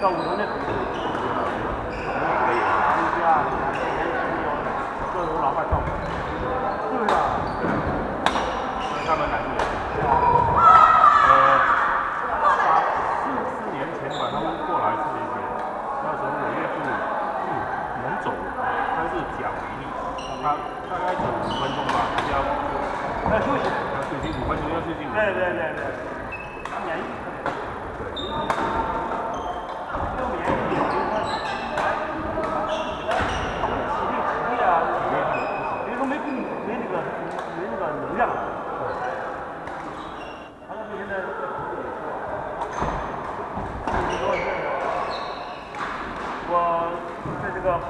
到我们那，我们可以啊，对啊，我们这边都是老快，是不是啊？他们来自呃，八四四年前把，他们过来四年前，那时候我岳父能走，但是脚无力，他大概走五分钟吧，要要休息五分钟，要休息，对对对对。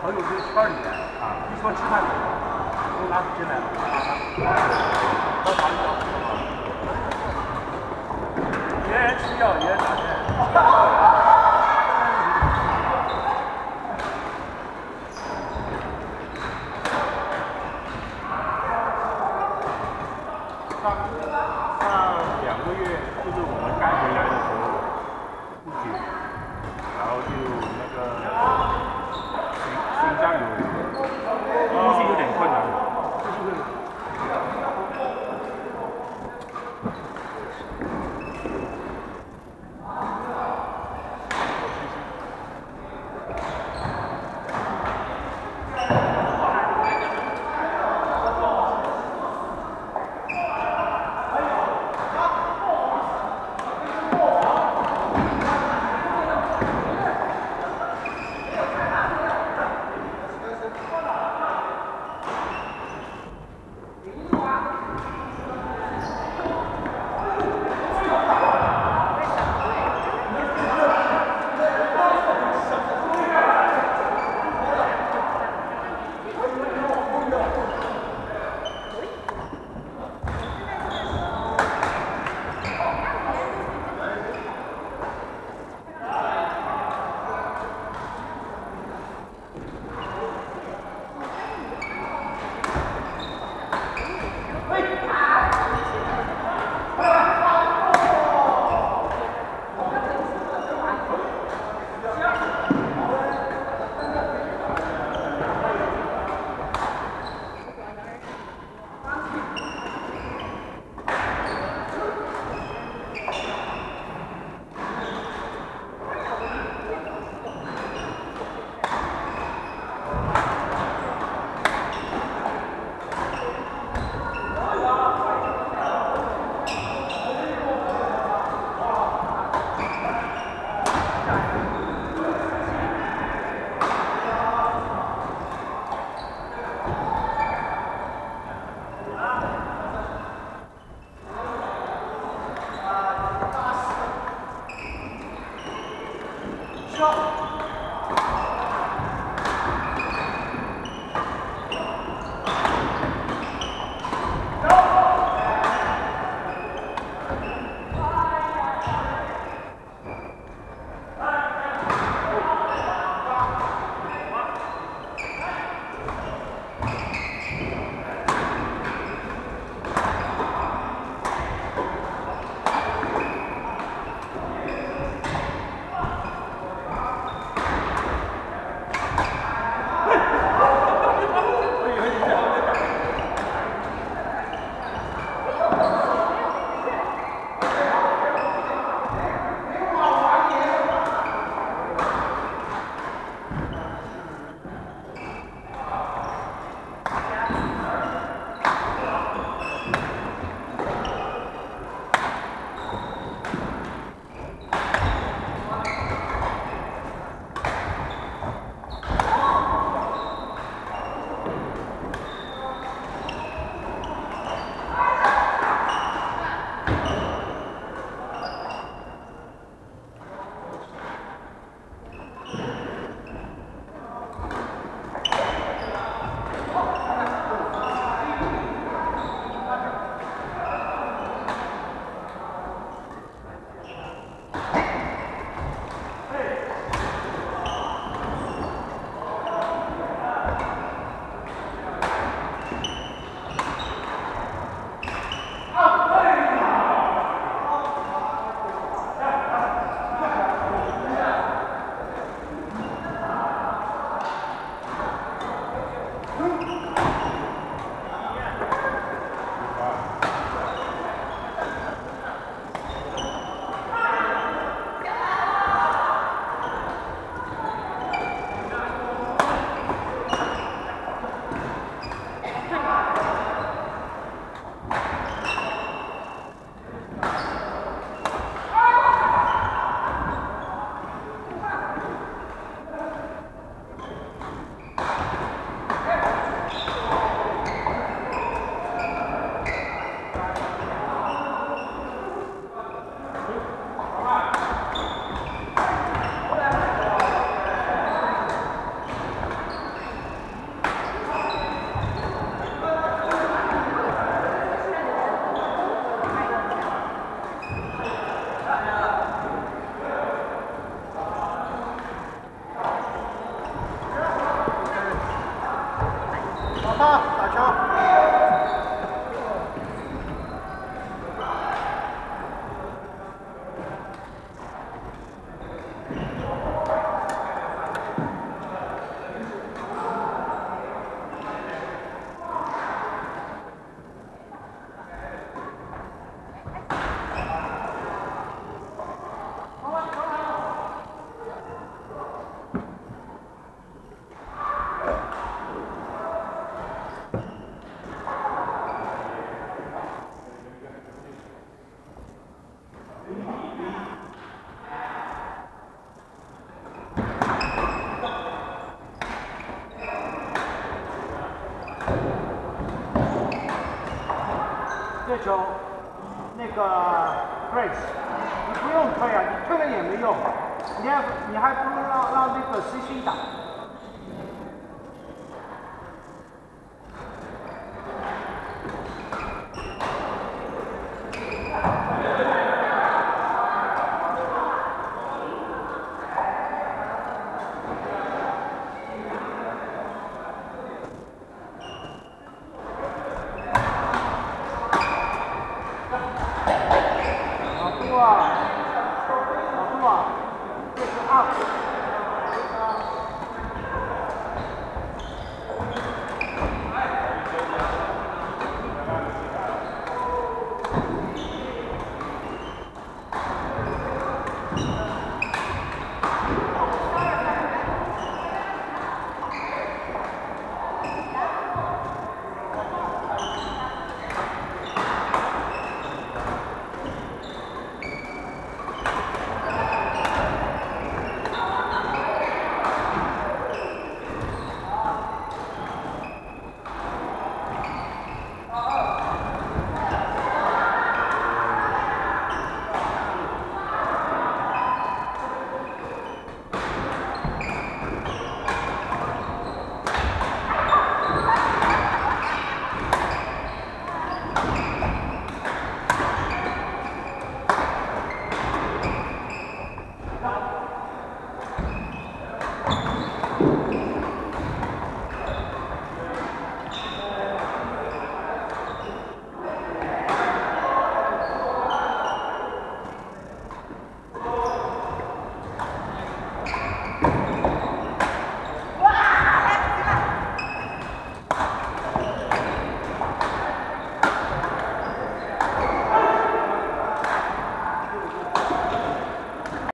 朋友这圈里面啊，一说吃饭的时候，都拉出进来了，到厂里找别人吃药，别人打针。上上两个月就是我们该回来。就，那个 Grace，你不用推啊，你推了也没用，你还你还不如让让那个 C C 打。